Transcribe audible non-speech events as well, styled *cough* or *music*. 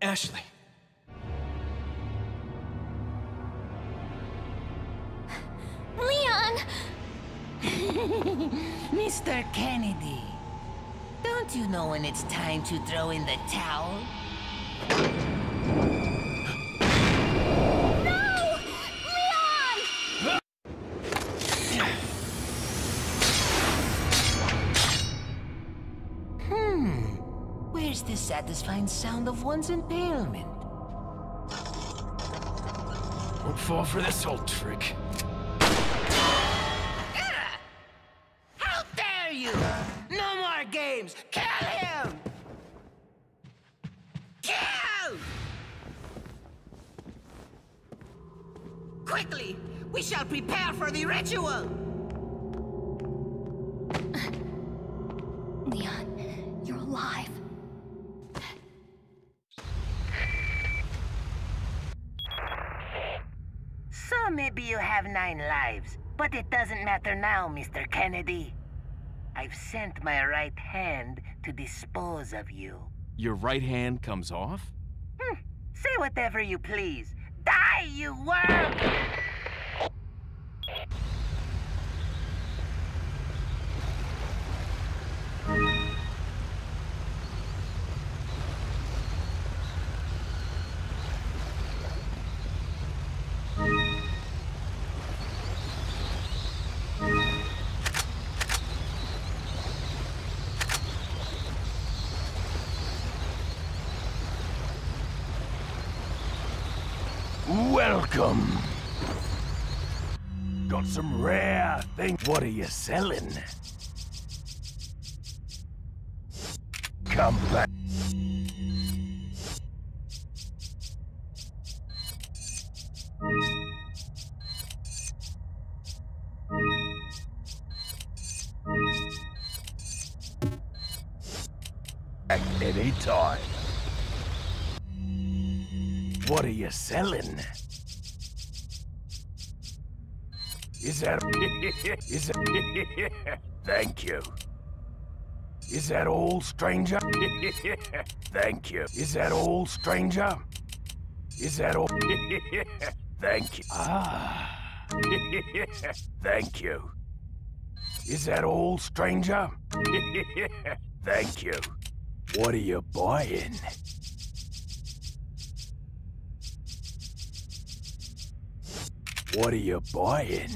Ashley. Leon! Mr. Kennedy, don't you know when it's time to throw in the towel? Satisfying sound of one's impalement? Won't fall for this old trick. Ah! How dare you! No more games! Kill him! Kill! Quickly! We shall prepare for the ritual! *laughs* Leon, you're alive. Maybe you have nine lives, but it doesn't matter now, Mr. Kennedy. I've sent my right hand to dispose of you. Your right hand comes off? Hmm. Say whatever you please. Die, you worm! Welcome. Got some rare things. What are you selling? Come back. At any time. What are you selling? Is that... Is that... Thank you. Is that all, stranger? Thank you. Is that all, stranger? Is that all? Thank you. Ah. Thank you. Is that all, stranger? Thank you. What are you buying? What are you buying?